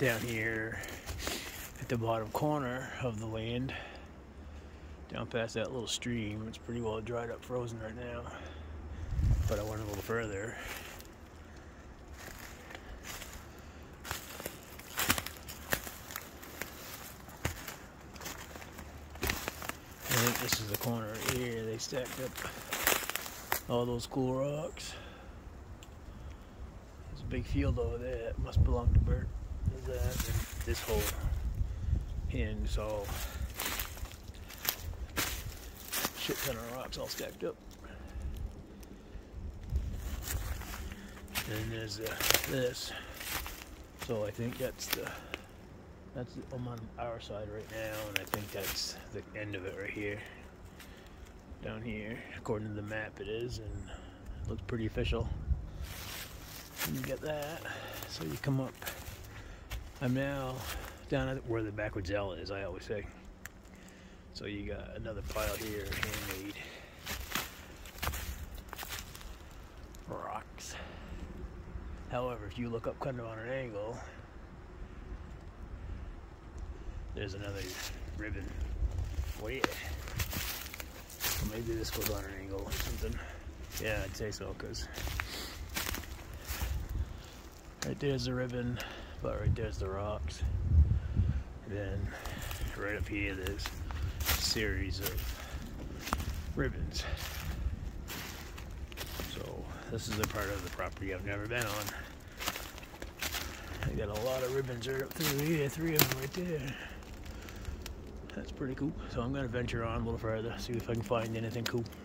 down here at the bottom corner of the land, down past that little stream. It's pretty well dried up, frozen right now. But I went a little further. I think this is the corner here. They stacked up all those cool rocks. There's a big field over there. that must belong to Bert. That. This whole hinge, all shit ton of rocks all stacked up. And there's uh, this. So I think that's the that's I'm on our side right now, and I think that's the end of it right here. Down here, according to the map, it is, and it looks pretty official. You get that, so you come up. I'm now down at where the backwards L is. I always say. So you got another pile here, handmade rocks. However, if you look up kind of on an angle, there's another ribbon. Wait. Well, maybe this goes on an angle or something. Yeah, I'd say so, because right there's the ribbon, but right there's the rocks. Then right up here, there's a series of ribbons. So this is a part of the property I've never been on. I got a lot of ribbons right up through here, three of them right there. That's pretty cool. So I'm gonna venture on a little further, see if I can find anything cool.